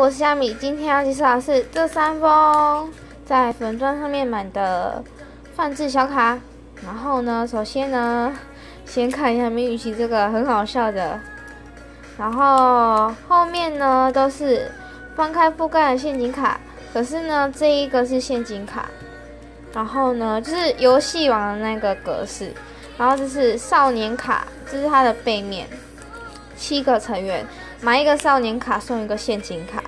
我是虾米，今天要介绍的是这三封在粉钻上面买的泛制小卡。然后呢，首先呢，先看一下梅雨琦这个很好笑的，然后后面呢都是翻开覆盖的陷阱卡，可是呢这一个是陷阱卡，然后呢就是游戏王的那个格式，然后这是少年卡，这是它的背面，七个成员。买一个少年卡送一个陷阱卡，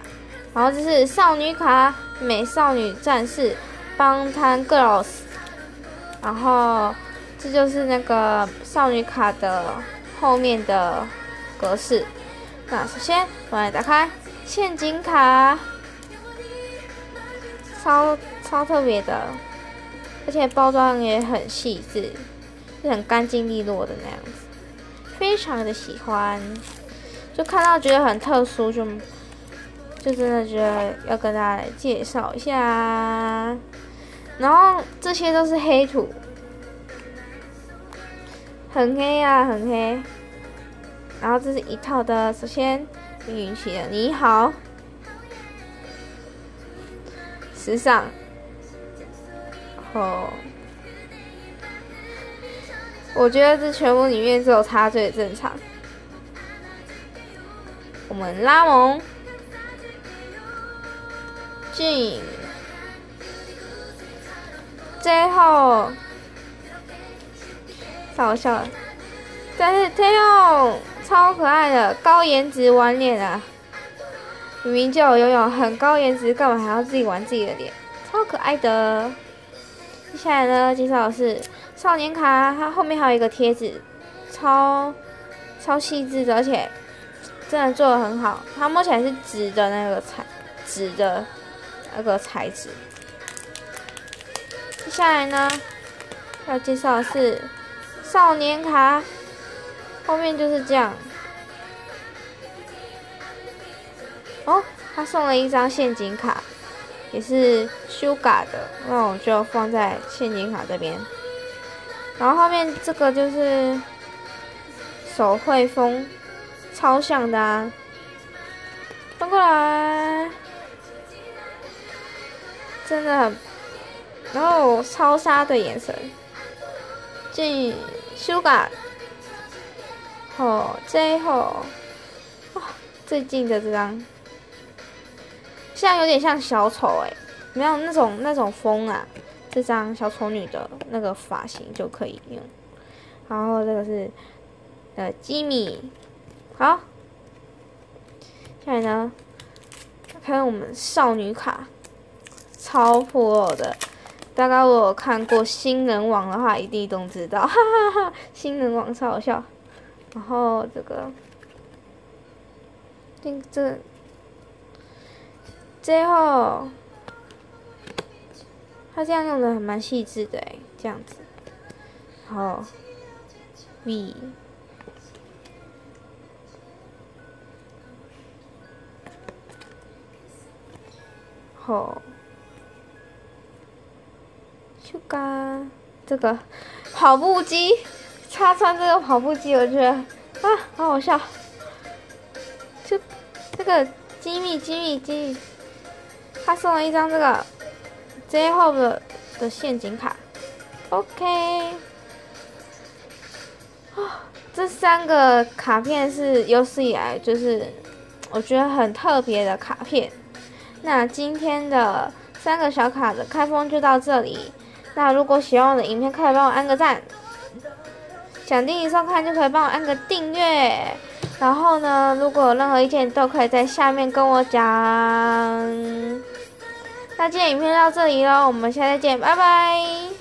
然后这是少女卡，美少女战士帮摊 girls，然后这就是那个少女卡的后面的格式。那首先我来打开现金卡，超超特别的，而且包装也很细致，是很干净利落的那样子，非常的喜欢。就看到觉得很特殊，就就真的觉得要跟大家来介绍一下。然后这些都是黑土，很黑啊，很黑。然后这是一套的，首先运气的你好，时尚，后我觉得这全部里面只有他最正常。我们拉蒙，进，最后，太好笑了，但是天佑超可爱的高颜值玩脸啊！明明就有游泳很高颜值，干嘛还要自己玩自己的脸？超可爱的。接下来呢，介绍的是少年卡，它后面还有一个贴纸，超超细致的，而且。真的做的很好，它摸起来是纸的那个材，纸的那个材质。接下来呢，要介绍的是少年卡，后面就是这样。哦，他送了一张陷阱卡，也是修改的，那我就放在陷阱卡这边。然后后面这个就是手绘风。超像的啊！翻过来，真的，然后超杀的眼神，进修改，好，最后，哇，最近的这张，现在有点像小丑哎，没有那种那种风啊，这张小丑女的那个发型就可以用，然后这个是呃吉米。好，下来呢，看我们少女卡，超破的。大概我有看过新人网的话，一定都知道，哈哈哈！新人网超好笑。然后这个，这这，最后，他这样用的还蛮细致的哎，这样子。好，V。后，就刚这个跑步机，插穿这个跑步机，我觉得啊，好好笑。就这个机密机密机密，他送了一张这个最后的的陷阱卡，OK。啊，这三个卡片是有史以来就是我觉得很特别的卡片。那今天的三个小卡的开封就到这里。那如果喜欢我的影片，可以帮我按个赞。想订阅收看就可以帮我按个订阅。然后呢，如果有任何意见，都可以在下面跟我讲。那今天影片到这里喽，我们下次见，拜拜。